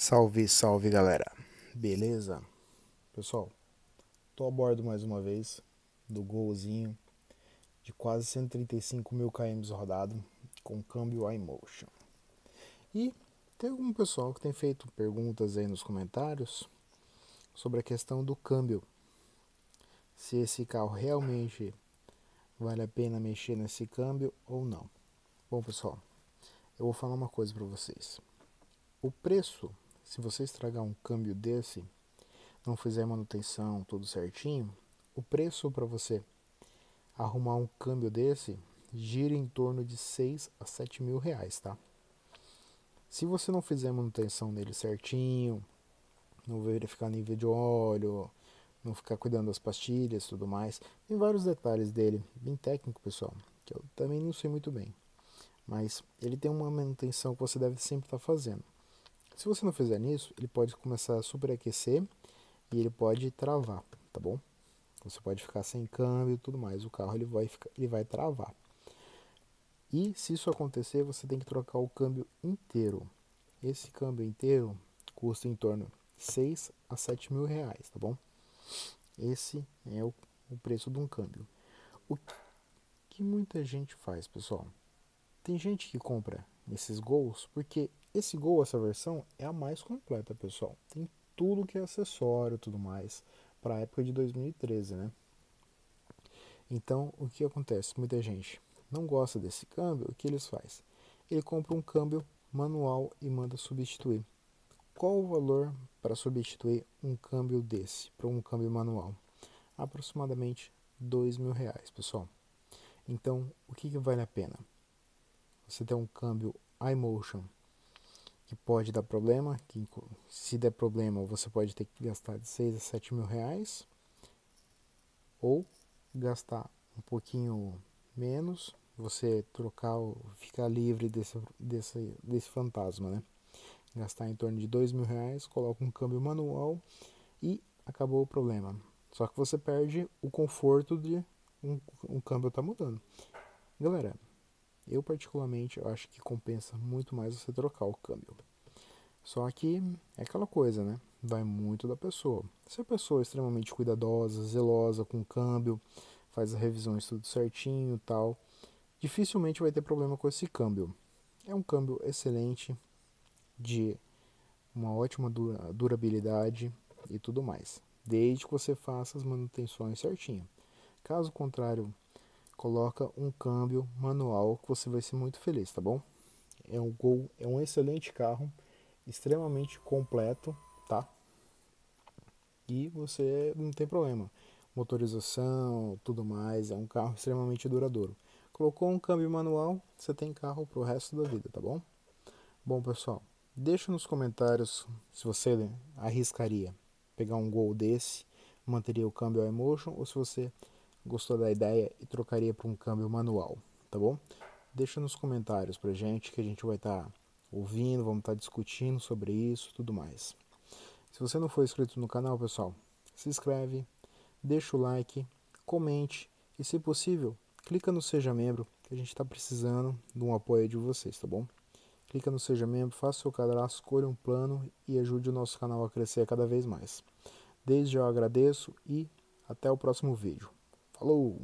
Salve, salve galera, beleza? Pessoal, tô a bordo mais uma vez do Golzinho de quase 135 mil km rodado com câmbio iMotion. E tem algum pessoal que tem feito perguntas aí nos comentários sobre a questão do câmbio. Se esse carro realmente vale a pena mexer nesse câmbio ou não. Bom, pessoal, eu vou falar uma coisa para vocês. O preço se você estragar um câmbio desse, não fizer manutenção tudo certinho, o preço para você arrumar um câmbio desse gira em torno de 6 a 7 mil reais, tá? Se você não fizer manutenção nele certinho, não verificar nível de óleo, não ficar cuidando das pastilhas tudo mais, tem vários detalhes dele, bem técnico, pessoal, que eu também não sei muito bem. Mas ele tem uma manutenção que você deve sempre estar tá fazendo. Se você não fizer isso, ele pode começar a superaquecer e ele pode travar, tá bom? Você pode ficar sem câmbio e tudo mais. O carro ele vai, ficar, ele vai travar. E se isso acontecer, você tem que trocar o câmbio inteiro. Esse câmbio inteiro custa em torno de 6 a 7 mil reais, tá bom? Esse é o, o preço de um câmbio. O que muita gente faz, pessoal? Tem gente que compra esses gols porque esse Gol, essa versão, é a mais completa, pessoal. Tem tudo que é acessório tudo mais para a época de 2013, né? Então, o que acontece? Muita gente não gosta desse câmbio, o que eles fazem? Ele compra um câmbio manual e manda substituir. Qual o valor para substituir um câmbio desse para um câmbio manual? Aproximadamente dois mil reais, pessoal. Então, o que, que vale a pena? Você tem um câmbio iMotion que pode dar problema, que se der problema você pode ter que gastar de 6 a 7 mil reais, ou gastar um pouquinho menos, você trocar, ficar livre desse, desse, desse fantasma, né? Gastar em torno de 2 mil reais, coloca um câmbio manual e acabou o problema. Só que você perde o conforto de um, um câmbio tá mudando. Galera, eu particularmente acho que compensa muito mais você trocar o câmbio. Só que é aquela coisa, né? Vai muito da pessoa. Se a pessoa é extremamente cuidadosa, zelosa com o câmbio, faz as revisões tudo certinho tal, dificilmente vai ter problema com esse câmbio. É um câmbio excelente, de uma ótima durabilidade e tudo mais, desde que você faça as manutenções certinho. Caso contrário, coloca um câmbio manual que você vai ser muito feliz, tá bom? É um Gol, é um excelente carro, extremamente completo, tá? E você não tem problema. Motorização, tudo mais, é um carro extremamente duradouro. Colocou um câmbio manual, você tem carro pro resto da vida, tá bom? Bom, pessoal, deixa nos comentários se você arriscaria pegar um Gol desse, manteria o câmbio iMotion ou se você gostou da ideia e trocaria para um câmbio manual, tá bom? Deixa nos comentários pra gente que a gente vai estar tá ouvindo, vamos estar tá discutindo sobre isso, tudo mais. Se você não for inscrito no canal, pessoal, se inscreve, deixa o like, comente e, se possível, clica no Seja Membro, que a gente está precisando de um apoio de vocês, tá bom? Clica no Seja Membro, faça seu cadastro, escolha um plano e ajude o nosso canal a crescer cada vez mais. Desde já eu agradeço e até o próximo vídeo. Falou!